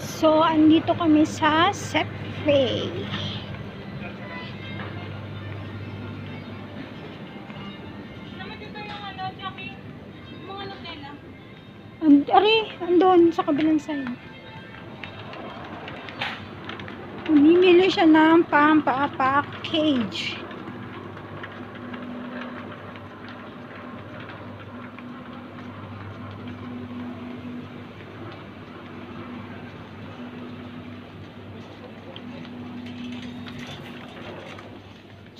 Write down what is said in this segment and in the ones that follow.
So, andito kami sa Nutella. And, ari, andun sa kabilang side. Bumili siya ng pampa-package.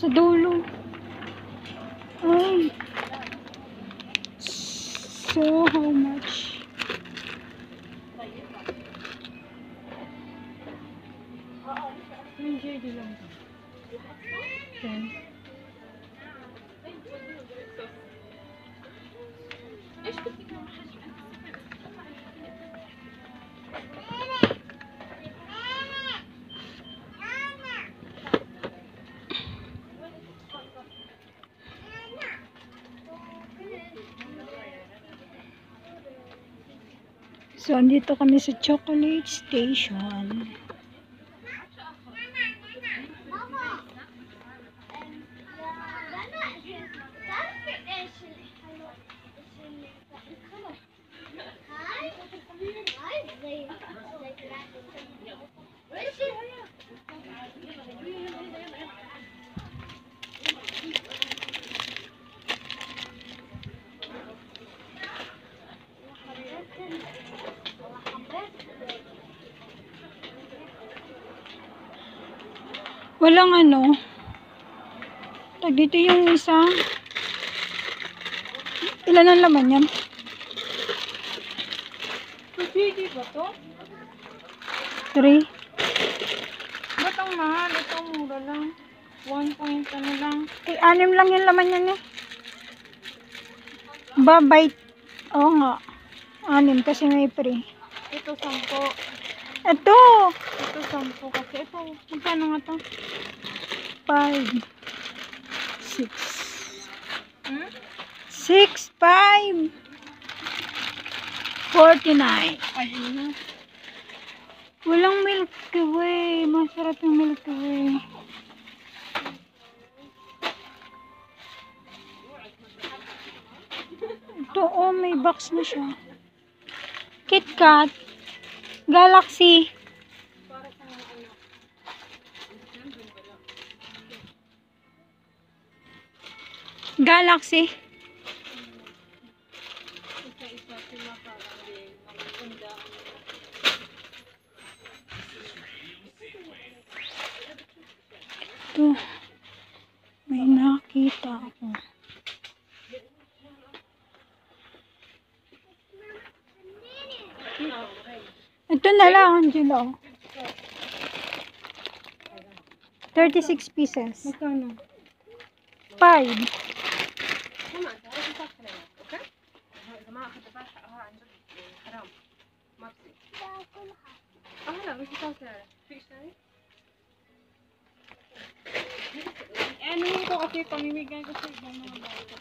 Sa dulo. Ay. So, how much? So, andito kami sa chocolate station. Walang ano. Tag dito yung isa. Ilan ang laman yan? JD ba to? Three. Ba't ang mahal? Ito mura lang. One point ano lang. Eh, anim lang yung laman yan eh. Babay. Oo nga. Anim kasi may free. Ito sampo. Ito. Ito sampo kasi. Ito, magkano nga to? Five. Six. Hmm? Six, five. Forty-nine. Ayun na. Walang Milky Way. Masarap yung Milky Way. Ito, oh, may box na siya. KitKat. Galaxy. Galaxy. Ito. May nakita ako. Ito na lang, Angelo. 36 pieces. Magkano? 5. Ah, wala. May sitaw sila. Fix na rin. Eh, ano yun ko kasi pamimigay ko sa ibang mga bata.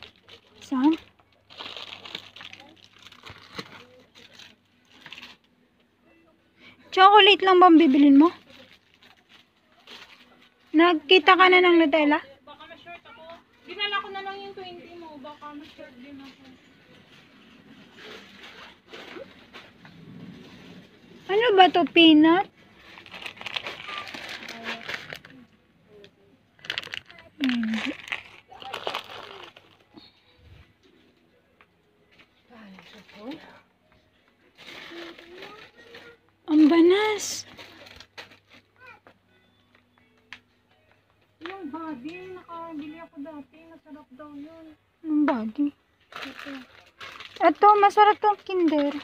Saan? Chocolate lang ba ang bibilin mo? Nagkita ka na ng Nutella? Baka ma-short ako. Dinala ko na lang yung 20 mo. Baka ma-short din ako. Ano ba to peanut? Hindi. Ang banas. Yung body, nakabili ako dati. Masarap daw yun. Ang body. Ito. Ito, masarap tong kinder.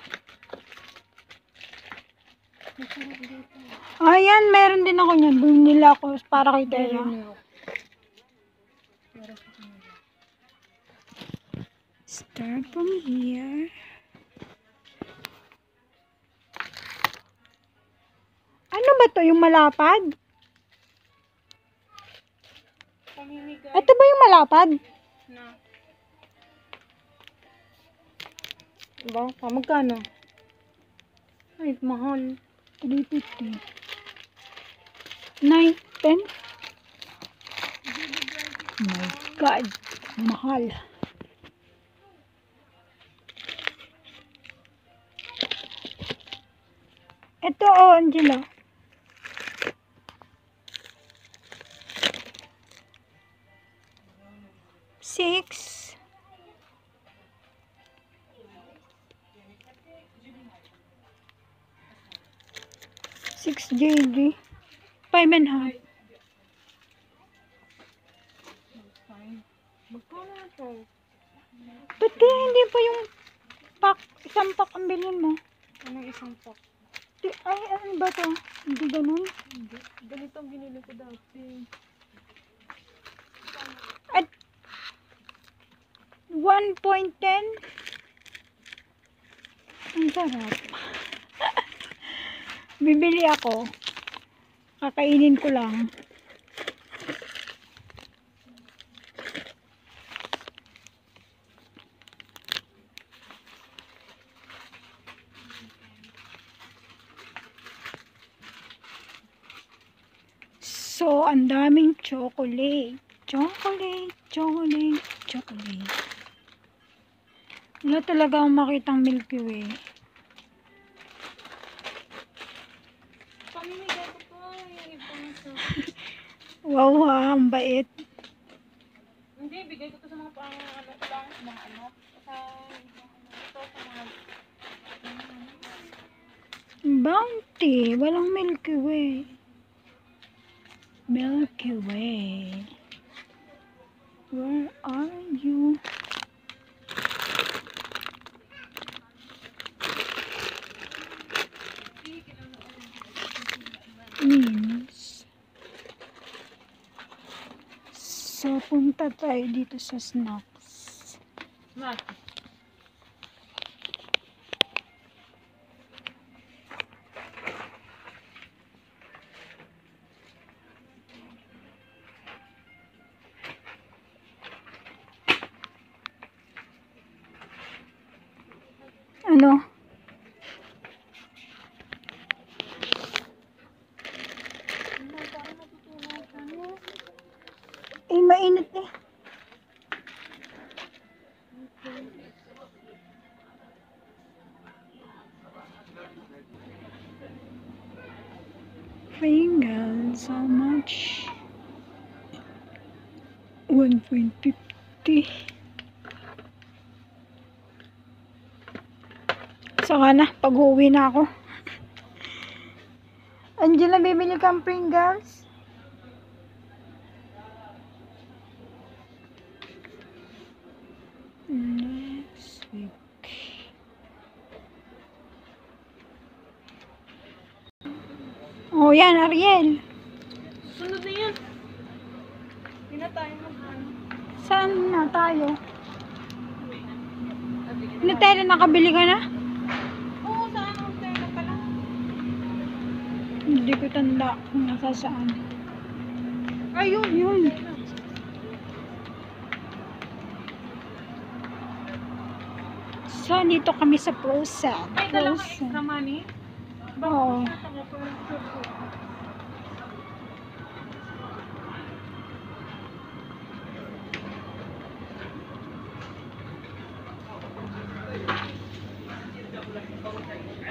Masarap dito. Ayan, meron din ako niyan. Bumili ako para kay Tera. Start from here. Ano ba to? Yung malapad? Ito ba yung malapad? Ba? Diba? magkano? Ay, mahal. 350. 9, 10. My God. Mahal. Ito, oh, Angela. Six. Six JD. Five and a half. Di, hindi pa yung pack, isang pack ang bilhin mo? Anong isang pack? Di, ay, ano ba to? Hindi ganun. Hindi. Ganito ang binili ko dati. At 1.10 Ang sarap. Bibili ako. Kakainin ko lang. So, ang daming chocolate. Chocolate, chocolate, chocolate. Wala talaga akong makitang Milky Way. Wow ha, ang bait. Hindi, bigay ko to sa mga pang ano sa mga ano. Sa ibang ano. Ito sa mga... Bounty, walang Milky Way. Milky Way. Where are you? Means. So, punta tayo dito sa snacks. Ano? Ano, paano natutunan ka? Ano? Eh, mainit eh. Pringles, how much? 1.50. Saka na, pag-uwi na ako. Angela, bibili kang Pringles? Oh, yan, Ariel. Sunod na yan. Hindi na tayo mag-ano. Saan na tayo? Nutella, nakabili ka na? Oo, saan ang tela pala? Hindi ko tanda kung nasa saan. Ayun, Yun. So, dito kami sa Prosa. Ay, dala ka Prosa. extra money? Oo.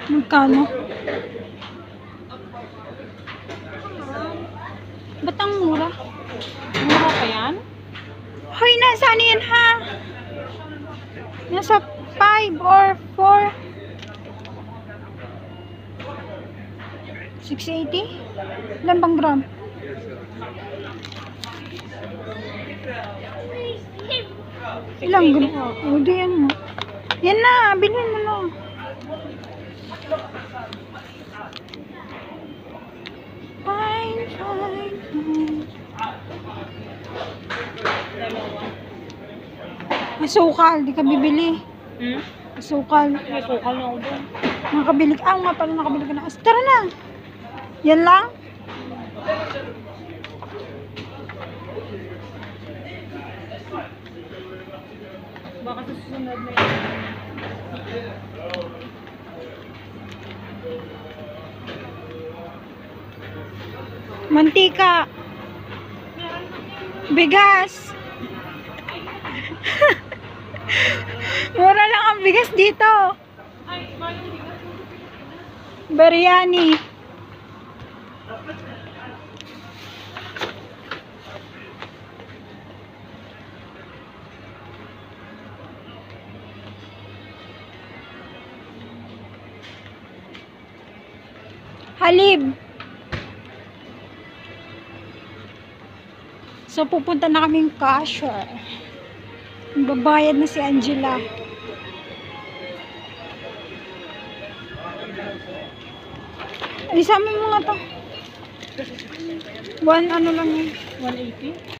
Magkano? Ba't ang mura? Mura pa yan? Hoy, nasaan yan ha? Nasa 5 or 4? 680? Ilan bang gram? Ilang gram? O, di yan mo. Yan na, bilhin mo na. Fine, fine, fine. Asukal, di ka bibili. Hmm? Asukal. May sukal na ako doon. Nakabili ka. Ah, nga pala nakabili ka na. Tara na. Yan lang. Baka susunod na. Mantika. Bigas. Mura lang ang bigas dito. Biryani. Halib. So, pupunta na kaming cashier. Babayad na si Angela. Isama mo nga to. One ano lang yun. 180?